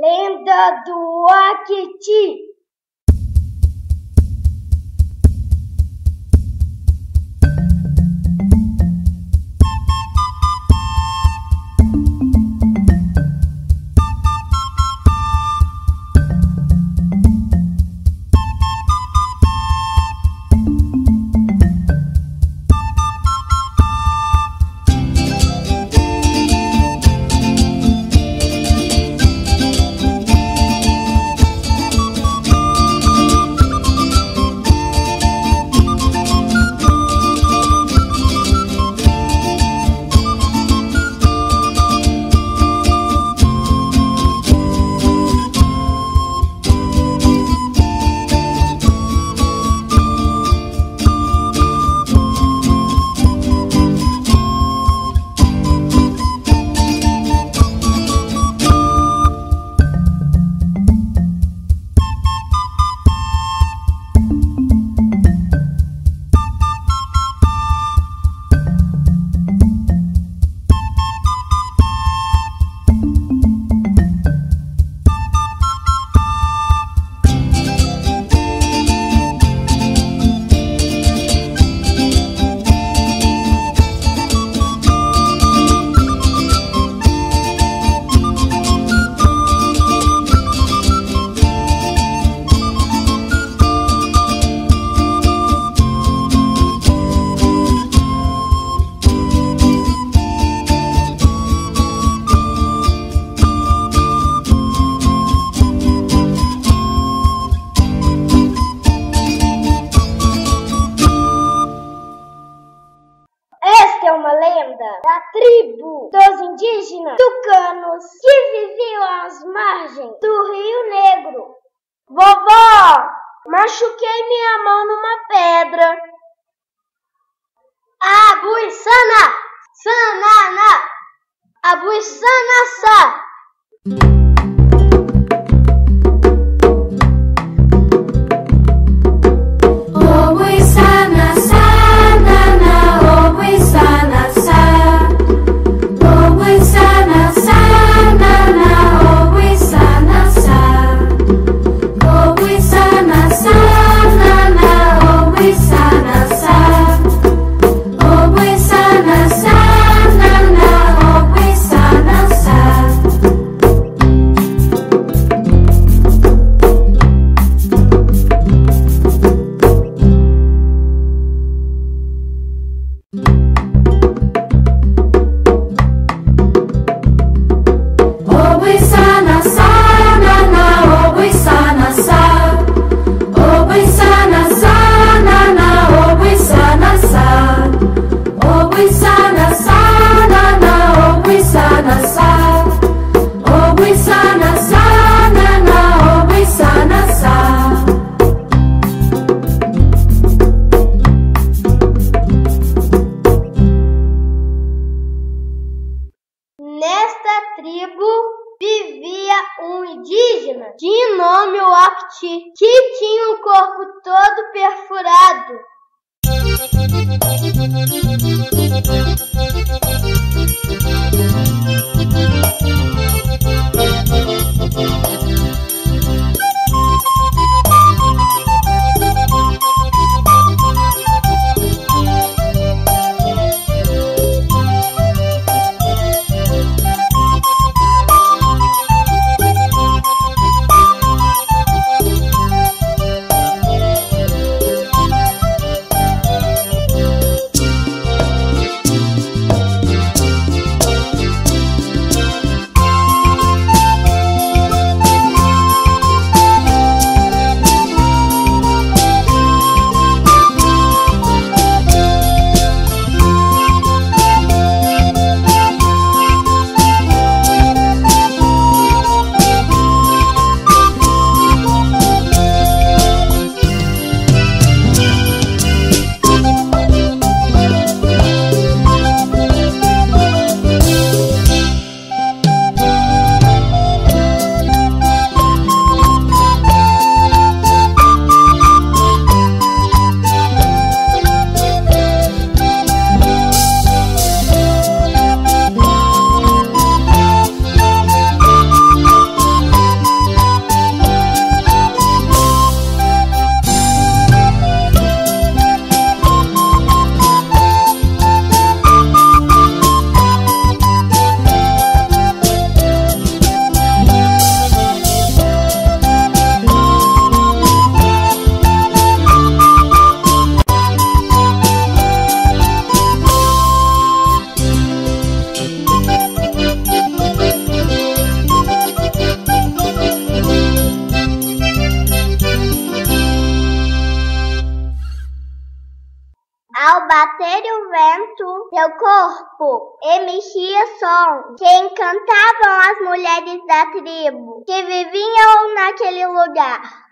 Lenda do Akiti. É uma lenda da tribo dos indígenas tucanos que viviam às margens do Rio Negro. Vovó, machuquei minha mão numa pedra. Abuissana, sanana, abuissana sa. Wakti, que tinha o corpo todo perfurado. Vento, seu corpo emitia som que encantavam as mulheres da tribo que viviam naquele lugar.